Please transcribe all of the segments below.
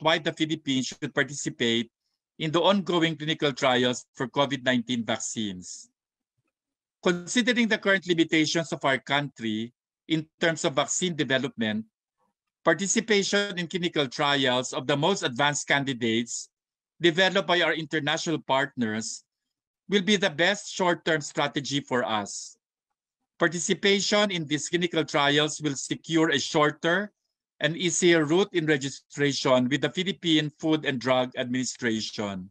why the Philippines should participate in the ongoing clinical trials for COVID-19 vaccines. Considering the current limitations of our country in terms of vaccine development, participation in clinical trials of the most advanced candidates developed by our international partners will be the best short-term strategy for us. Participation in these clinical trials will secure a shorter and easier route in registration with the Philippine Food and Drug Administration.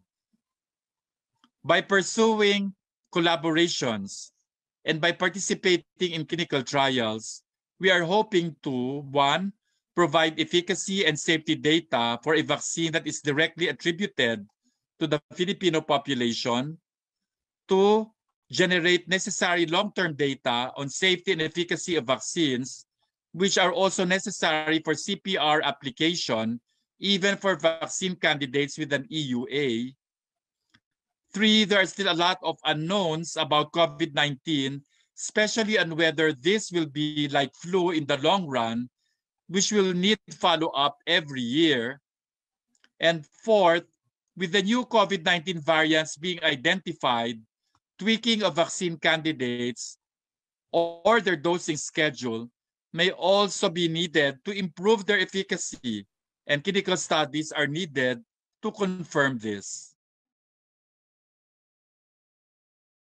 By pursuing collaborations and by participating in clinical trials, we are hoping to, one, provide efficacy and safety data for a vaccine that is directly attributed to the Filipino population, two, generate necessary long-term data on safety and efficacy of vaccines, which are also necessary for CPR application, even for vaccine candidates with an EUA. Three, there are still a lot of unknowns about COVID-19, especially on whether this will be like flu in the long run, which will need follow-up every year. And fourth, with the new COVID-19 variants being identified, tweaking of vaccine candidates or their dosing schedule may also be needed to improve their efficacy, and clinical studies are needed to confirm this.